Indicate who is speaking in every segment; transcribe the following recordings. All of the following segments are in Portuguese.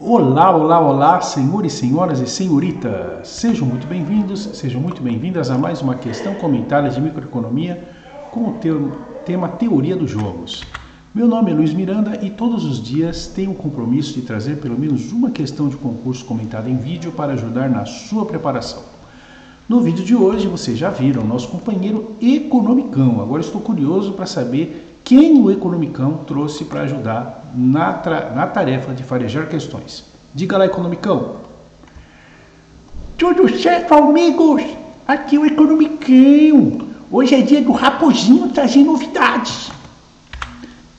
Speaker 1: Olá, olá, olá, senhores, senhoras e senhoritas. Sejam muito bem-vindos, sejam muito bem-vindas a mais uma questão comentada de microeconomia com o tema Teoria dos Jogos. Meu nome é Luiz Miranda e todos os dias tenho o compromisso de trazer pelo menos uma questão de concurso comentada em vídeo para ajudar na sua preparação. No vídeo de hoje vocês já viram nosso companheiro Economicão. Agora estou curioso para saber quem o Economicão trouxe para ajudar na, na tarefa de farejar questões. Diga lá, Economicão.
Speaker 2: Tudo certo, amigos? Aqui é o Economicão. Hoje é dia do Raposinho trazer novidades.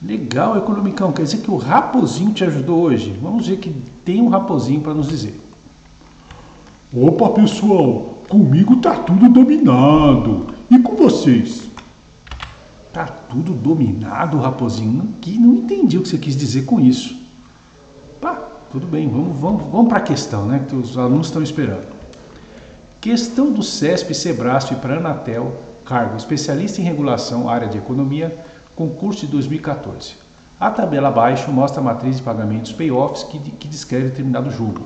Speaker 1: Legal, Economicão. Quer dizer que o Raposinho te ajudou hoje? Vamos ver que tem um Raposinho para nos dizer.
Speaker 3: Opa, pessoal. Comigo tá tudo dominado. E com vocês?
Speaker 1: Tá tudo dominado, raposinho. Que não entendi o que você quis dizer com isso. Pá, tudo bem, vamos, vamos, vamos para a questão, né? Que os alunos estão esperando. Questão do CESP, Sebrasp e para Anatel, cargo especialista em regulação, área de economia, concurso de 2014. A tabela abaixo mostra a matriz de pagamentos payoffs que, que descreve determinado jogo.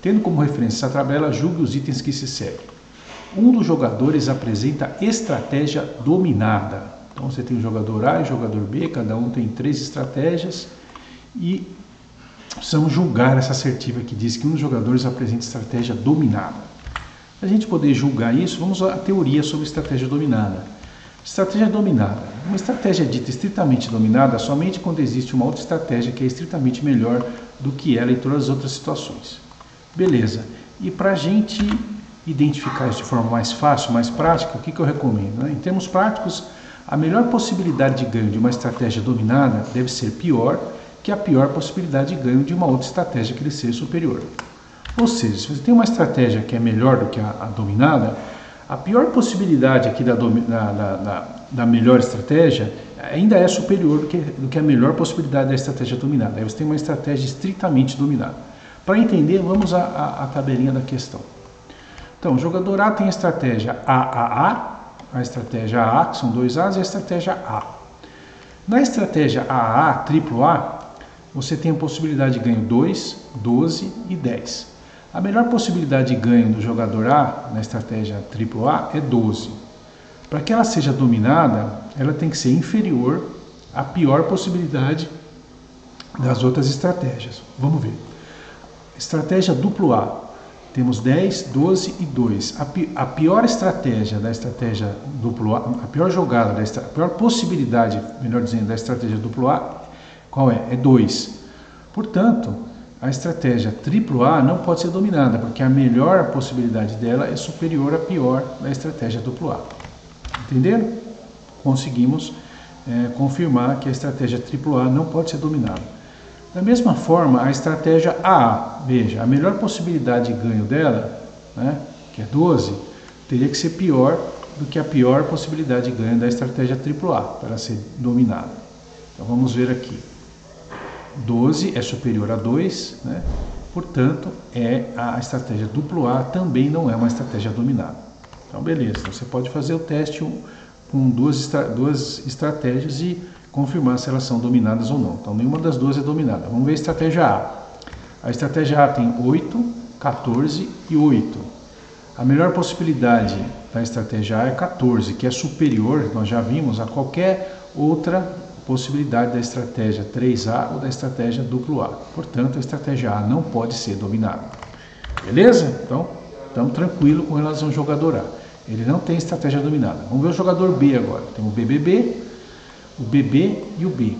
Speaker 1: Tendo como referência essa tabela, julgue os itens que se seguem. Um dos jogadores apresenta estratégia dominada. Então você tem o jogador A e o jogador B, cada um tem três estratégias e precisamos julgar essa assertiva que diz que um dos jogadores apresenta estratégia dominada. Para a gente poder julgar isso, vamos à teoria sobre estratégia dominada. Estratégia dominada. Uma estratégia dita estritamente dominada somente quando existe uma outra estratégia que é estritamente melhor do que ela em todas as outras situações. Beleza. E para a gente identificar isso de forma mais fácil, mais prática, o que, que eu recomendo? Né? Em termos práticos, a melhor possibilidade de ganho de uma estratégia dominada deve ser pior que a pior possibilidade de ganho de uma outra estratégia que lhe seja superior. Ou seja, se você tem uma estratégia que é melhor do que a, a dominada, a pior possibilidade aqui da, da, da, da, melhor estratégia ainda é superior do que, do que a melhor possibilidade da estratégia dominada. Aí você tem uma estratégia estritamente dominada. Para entender, vamos à, à tabelinha da questão. Então, o jogador A tem a estratégia AAA, a estratégia A, que são dois A's, e a estratégia A. Na estratégia AA, AAA, você tem a possibilidade de ganho 2, 12 e 10. A melhor possibilidade de ganho do jogador A na estratégia AAA é 12. Para que ela seja dominada, ela tem que ser inferior à pior possibilidade das outras estratégias. Vamos ver. Estratégia duplo A temos 10, 12 e 2. A, a pior estratégia da estratégia duplo A, a pior jogada, da, a pior possibilidade, melhor dizendo, da estratégia duplo A, qual é? É 2. Portanto, a estratégia triplo A não pode ser dominada, porque a melhor possibilidade dela é superior à pior da estratégia duplo A. Entenderam? Conseguimos é, confirmar que a estratégia triplo A não pode ser dominada. Da mesma forma, a estratégia A, veja, a melhor possibilidade de ganho dela, né, que é 12, teria que ser pior do que a pior possibilidade de ganho da estratégia AAA, para ser dominada. Então vamos ver aqui. 12 é superior a 2, né? portanto, é a estratégia A também não é uma estratégia dominada. Então, beleza, você pode fazer o teste com duas, duas estratégias e confirmar se elas são dominadas ou não. Então, nenhuma das duas é dominada. Vamos ver a estratégia A. A estratégia A tem 8, 14 e 8. A melhor possibilidade da estratégia A é 14, que é superior, nós já vimos, a qualquer outra possibilidade da estratégia 3A ou da estratégia duplo A. Portanto, a estratégia A não pode ser dominada. Beleza? Então, estamos tranquilo com relação ao jogador A. Ele não tem estratégia dominada. Vamos ver o jogador B agora. Tem o BBB, o BB e o B.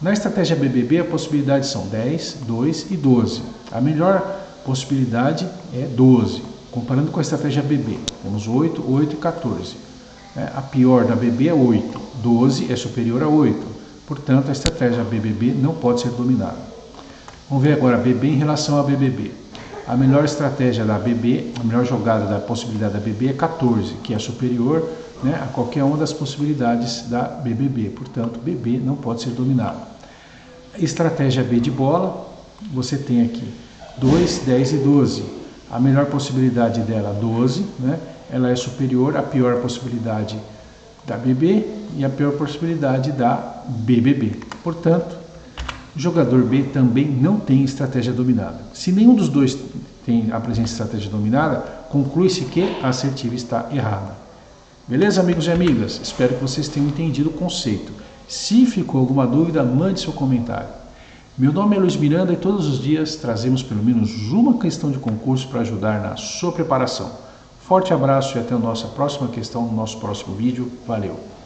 Speaker 1: Na estratégia BBB, a possibilidade são 10, 2 e 12. A melhor possibilidade é 12, comparando com a estratégia BB. Temos 8, 8 e 14. É, a pior da BB é 8, 12 é superior a 8. Portanto, a estratégia BBB não pode ser dominada. Vamos ver agora BB em relação a BBB. A melhor estratégia da BB, a melhor jogada da possibilidade da BB é 14, que é superior né, a qualquer uma das possibilidades da BBB. Portanto, BB não pode ser dominado. Estratégia B de bola, você tem aqui 2, 10 e 12. A melhor possibilidade dela, 12, né, ela é superior à pior possibilidade da BB e à pior possibilidade da BBB. Portanto, jogador B também não tem estratégia dominada. Se nenhum dos dois tem a presença de estratégia dominada, conclui-se que a assertiva está errada. Beleza, amigos e amigas? Espero que vocês tenham entendido o conceito. Se ficou alguma dúvida, mande seu comentário. Meu nome é Luiz Miranda e todos os dias trazemos pelo menos uma questão de concurso para ajudar na sua preparação. Forte abraço e até a nossa próxima questão no nosso próximo vídeo. Valeu!